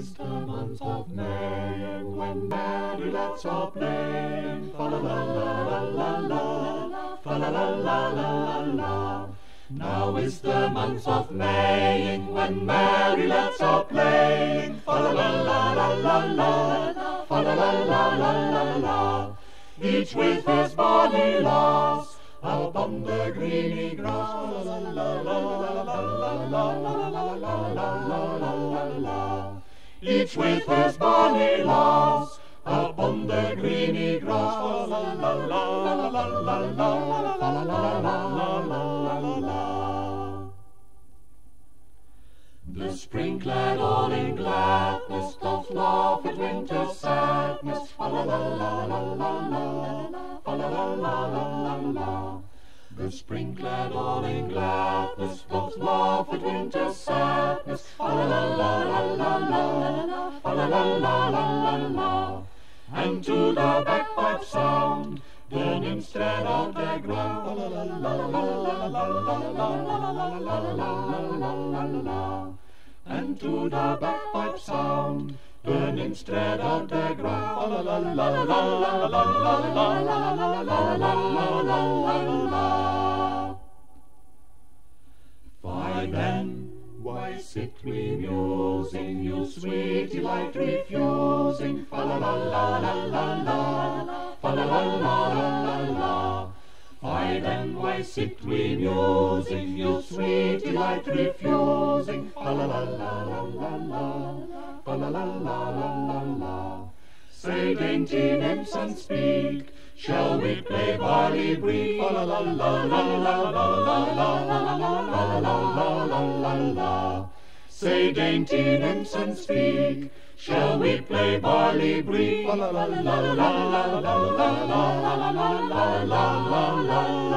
is the month of May when merry lads are playing. Fa la la la la la la, fa la la la la la. Now is the month of May when merry lads are playing. Fa la la la la la la, fa la la la la la la. Each with his bonny lass upon the greeny grass. La la la la la la la la la la la la la. Each with his bonny lass upon the greeny grass. La la la la la la la la la la la la la. The spring-clad all in gladness doth laugh at winter's sadness. La la la la la la, la. The spring-clad all in gladness doth laugh at winter's sadness. Fa la la la la la la, fa la la la la la la. And to the bagpipe sound, then instead of the ground, fa la la la la la la la la la la la la la la. And to the bagpipe sound, then instead of the ground, la la la la la la la la la la la la la la la. Why why sit we musing, you sweet delight refusing? Fa la la la la la fa la la la la la la. Why then, why sit we musing, you sweet delight refusing? Fa la la la la la la, fa la la la la la. Say, dainty nymphs, and speak, shall we play barley break? Fa la la la la la la la la la la la la la la. Say, dainty nymphs, and speak, shall we play barley break? Fa la la la la la la la la la la la la la la la